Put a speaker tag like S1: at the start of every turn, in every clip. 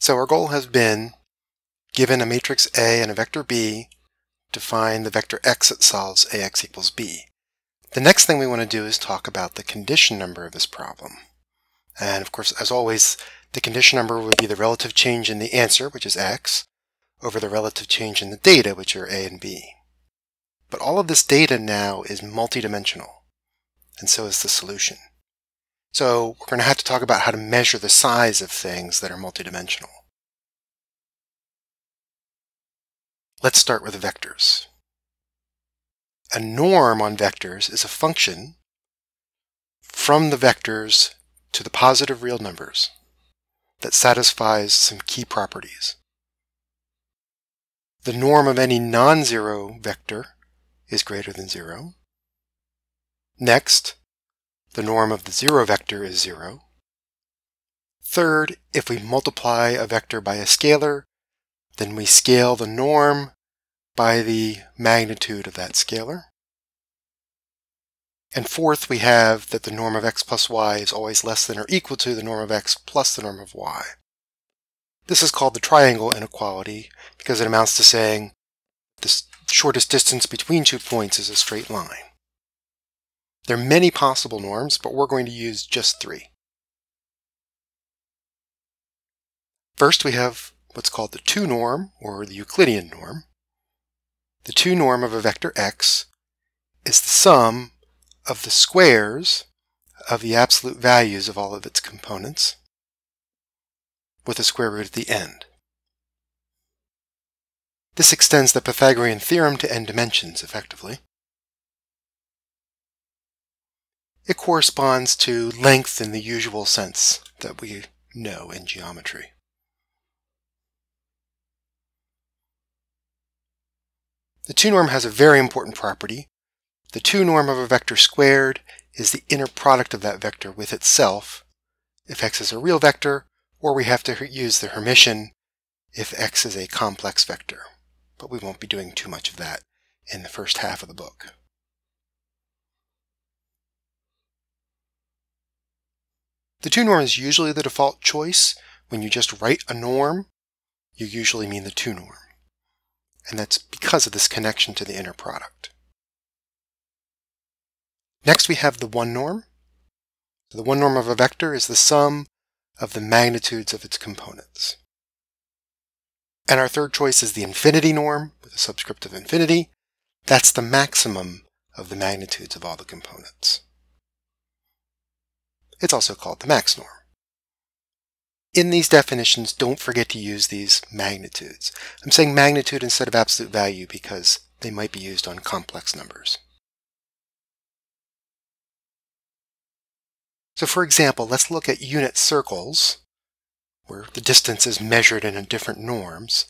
S1: So our goal has been, given a matrix A and a vector B, to find the vector x that solves ax equals b. The next thing we want to do is talk about the condition number of this problem. And of course, as always, the condition number would be the relative change in the answer, which is x, over the relative change in the data, which are a and b. But all of this data now is multidimensional, and so is the solution. So we're going to have to talk about how to measure the size of things that are multidimensional. Let's start with the vectors. A norm on vectors is a function from the vectors to the positive real numbers that satisfies some key properties. The norm of any non-zero vector is greater than 0. Next, the norm of the zero vector is 0. Third, if we multiply a vector by a scalar, then we scale the norm by the magnitude of that scalar. And fourth, we have that the norm of x plus y is always less than or equal to the norm of x plus the norm of y. This is called the triangle inequality because it amounts to saying the shortest distance between two points is a straight line. There are many possible norms, but we're going to use just three. First, we have what's called the 2 norm, or the Euclidean norm. The 2 norm of a vector x is the sum of the squares of the absolute values of all of its components with a square root at the end. This extends the Pythagorean theorem to n dimensions, effectively. It corresponds to length in the usual sense that we know in geometry. The 2 norm has a very important property. The 2 norm of a vector squared is the inner product of that vector with itself if x is a real vector, or we have to use the Hermitian if x is a complex vector. But we won't be doing too much of that in the first half of the book. The 2 norm is usually the default choice. When you just write a norm, you usually mean the 2 norm and that's because of this connection to the inner product. Next we have the one norm. The one norm of a vector is the sum of the magnitudes of its components. And our third choice is the infinity norm with a subscript of infinity. That's the maximum of the magnitudes of all the components. It's also called the max norm. In these definitions, don't forget to use these magnitudes. I'm saying magnitude instead of absolute value because they might be used on complex numbers. So for example, let's look at unit circles, where the distance is measured in different norms,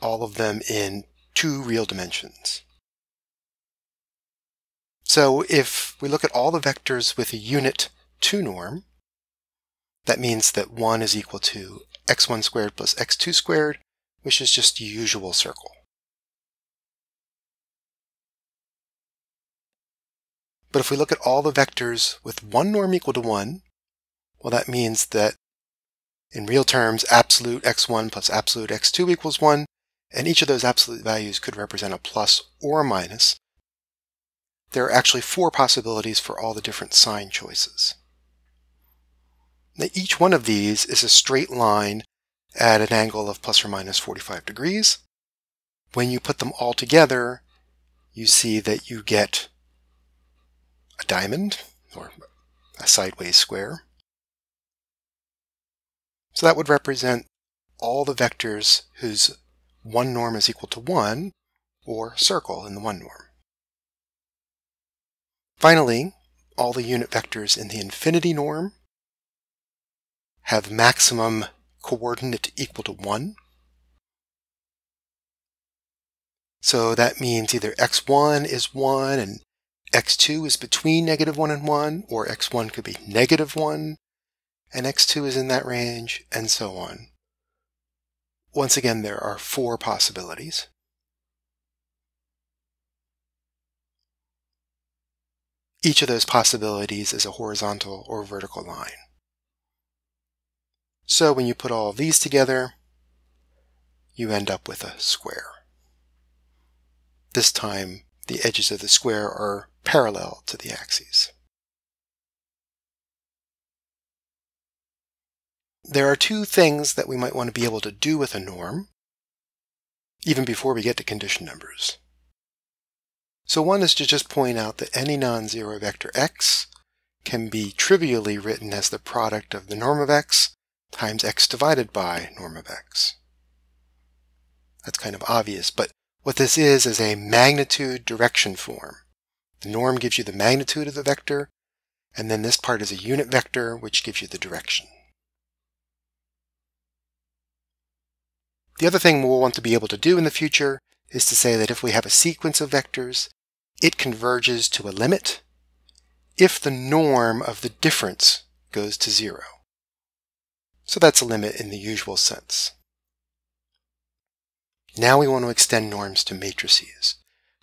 S1: all of them in two real dimensions. So if we look at all the vectors with a unit 2 norm, that means that 1 is equal to x1 squared plus x2 squared, which is just usual circle. But if we look at all the vectors with one norm equal to 1, well that means that in real terms absolute x1 plus absolute x2 equals 1, and each of those absolute values could represent a plus or a minus. There are actually four possibilities for all the different sign choices. Now each one of these is a straight line at an angle of plus or minus 45 degrees. When you put them all together, you see that you get a diamond, or a sideways square. So that would represent all the vectors whose one norm is equal to 1, or circle in the one norm. Finally, all the unit vectors in the infinity norm have maximum coordinate equal to 1. So that means either x1 is 1 and x2 is between negative 1 and 1, or x1 could be negative 1 and x2 is in that range, and so on. Once again, there are four possibilities. Each of those possibilities is a horizontal or vertical line. So when you put all of these together, you end up with a square. This time, the edges of the square are parallel to the axes. There are two things that we might want to be able to do with a norm, even before we get to condition numbers. So one is to just point out that any non-zero vector x can be trivially written as the product of the norm of x times x divided by norm of x. That's kind of obvious, but what this is is a magnitude direction form. The norm gives you the magnitude of the vector, and then this part is a unit vector, which gives you the direction. The other thing we'll want to be able to do in the future is to say that if we have a sequence of vectors, it converges to a limit if the norm of the difference goes to zero. So that's a limit in the usual sense. Now we want to extend norms to matrices.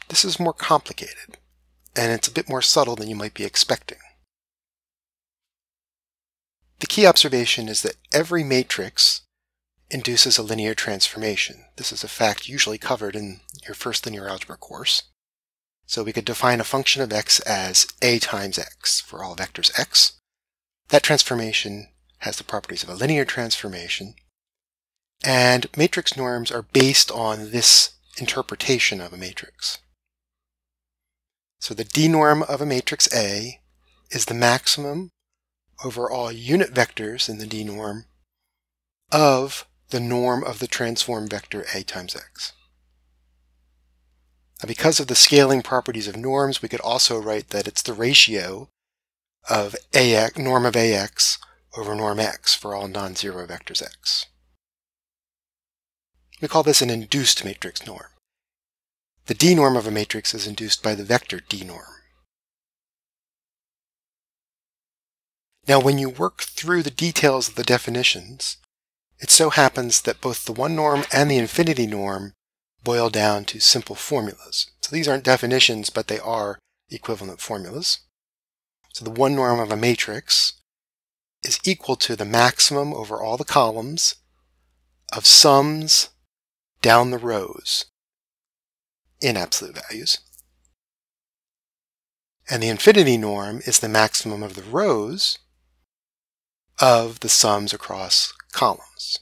S1: This is more complicated, and it's a bit more subtle than you might be expecting. The key observation is that every matrix induces a linear transformation. This is a fact usually covered in your first linear algebra course. So we could define a function of x as a times x for all vectors x. That transformation has the properties of a linear transformation. And matrix norms are based on this interpretation of a matrix. So the d norm of a matrix A is the maximum over all unit vectors in the d norm of the norm of the transform vector A times x. Now because of the scaling properties of norms, we could also write that it's the ratio of AX, norm of AX over norm X for all non-zero vectors X. We call this an induced matrix norm. The D norm of a matrix is induced by the vector D norm. Now when you work through the details of the definitions, it so happens that both the one norm and the infinity norm boil down to simple formulas. So these aren't definitions, but they are equivalent formulas. So the one norm of a matrix is equal to the maximum over all the columns of sums down the rows in absolute values. And the infinity norm is the maximum of the rows of the sums across columns.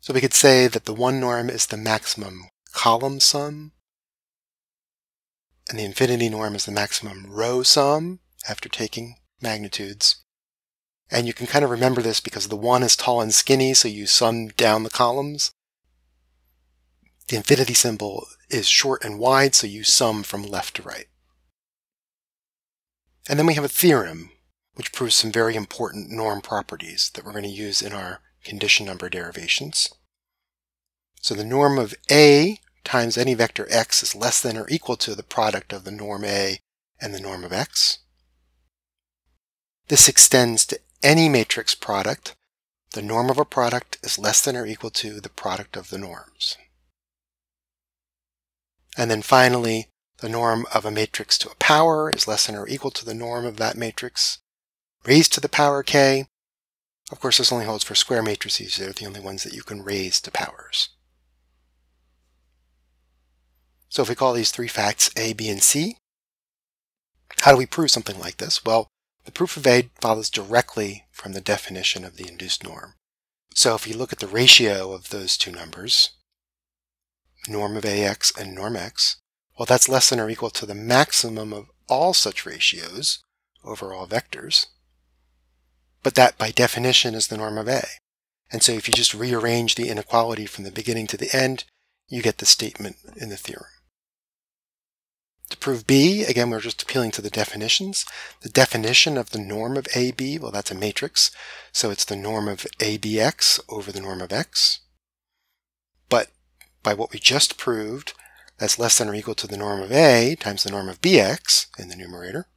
S1: So we could say that the one norm is the maximum column sum, and the infinity norm is the maximum row sum after taking magnitudes. And you can kind of remember this because the one is tall and skinny, so you sum down the columns. The infinity symbol is short and wide, so you sum from left to right. And then we have a theorem, which proves some very important norm properties that we're going to use in our condition number derivations. So the norm of A times any vector x is less than or equal to the product of the norm A and the norm of x. This extends to any matrix product. The norm of a product is less than or equal to the product of the norms. And then finally, the norm of a matrix to a power is less than or equal to the norm of that matrix raised to the power k. Of course, this only holds for square matrices. They're the only ones that you can raise to powers. So if we call these three facts A, B, and C, how do we prove something like this? Well, the proof of A follows directly from the definition of the induced norm. So if you look at the ratio of those two numbers, norm of AX and norm X, well, that's less than or equal to the maximum of all such ratios over all vectors but that by definition is the norm of A. And so if you just rearrange the inequality from the beginning to the end, you get the statement in the theorem. To prove B, again, we're just appealing to the definitions. The definition of the norm of AB, well, that's a matrix, so it's the norm of ABX over the norm of X. But by what we just proved, that's less than or equal to the norm of A times the norm of BX in the numerator.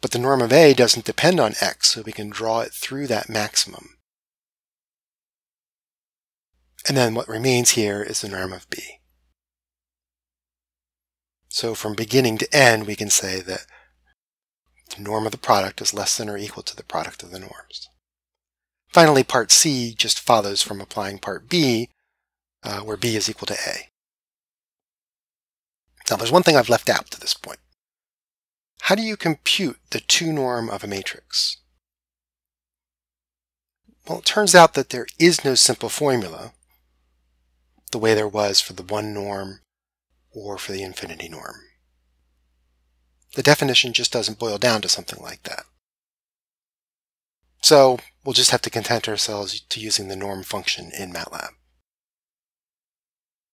S1: But the norm of A doesn't depend on x, so we can draw it through that maximum. And then what remains here is the norm of B. So from beginning to end, we can say that the norm of the product is less than or equal to the product of the norms. Finally, part C just follows from applying part B, uh, where B is equal to A. Now, there's one thing I've left out to this point. How do you compute the two norm of a matrix? Well, it turns out that there is no simple formula, the way there was for the one norm or for the infinity norm. The definition just doesn't boil down to something like that. So we'll just have to content ourselves to using the norm function in MATLAB.